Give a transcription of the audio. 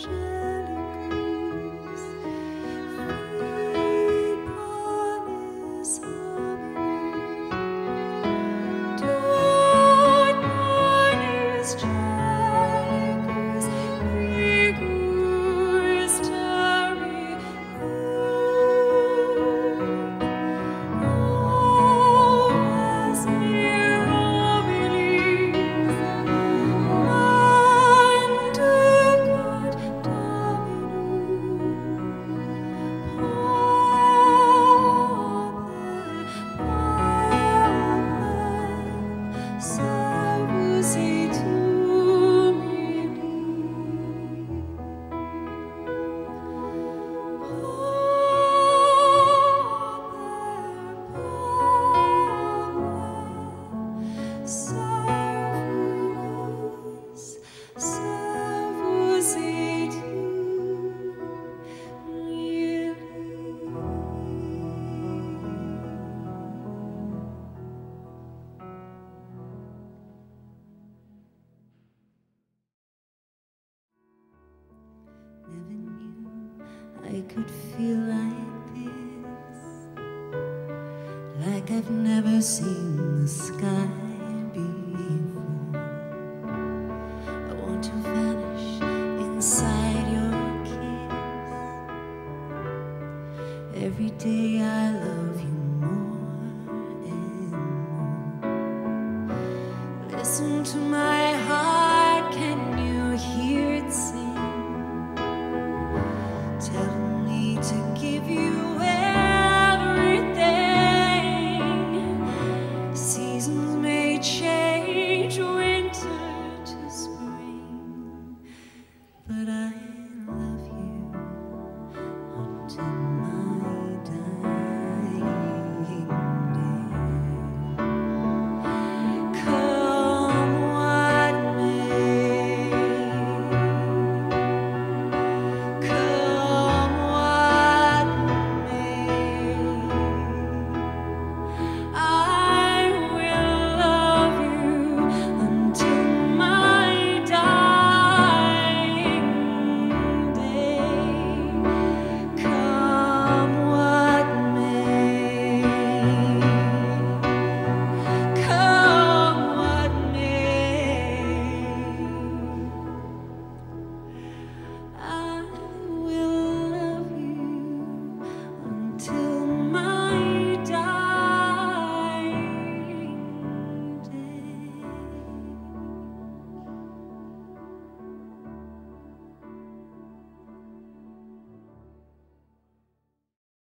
servus could feel like this, like I've never seen the sky before. I want to vanish inside your kiss. Every day I love you more and more. Listen to my.